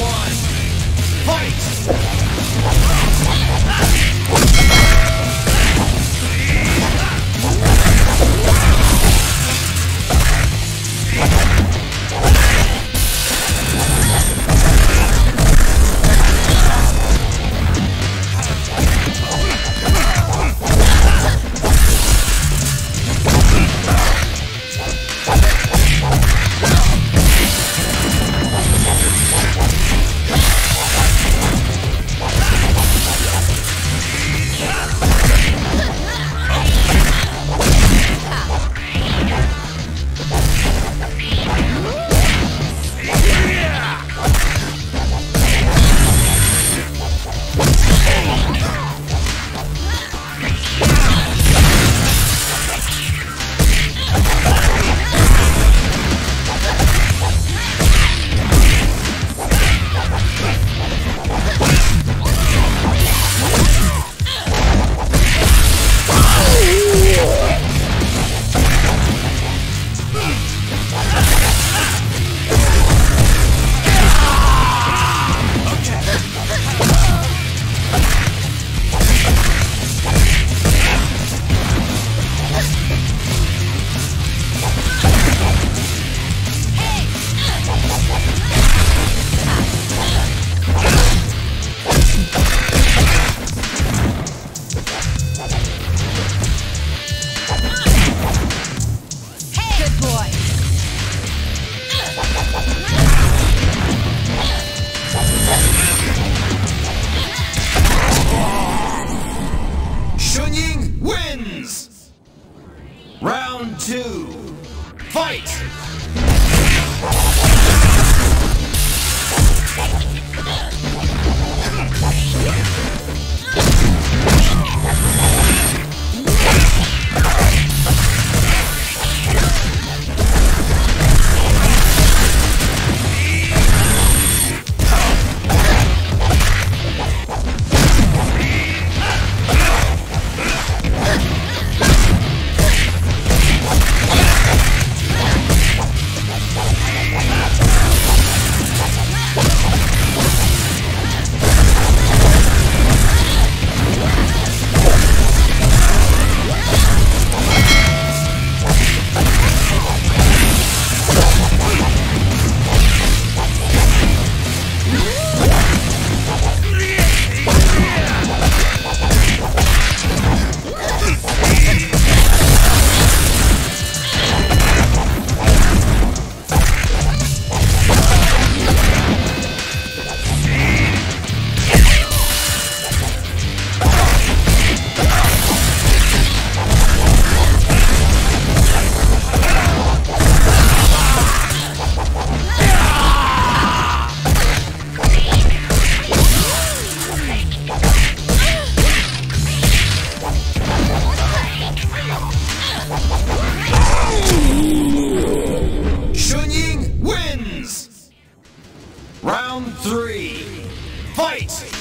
one. Fight! Round two, fight! Round three. Fight!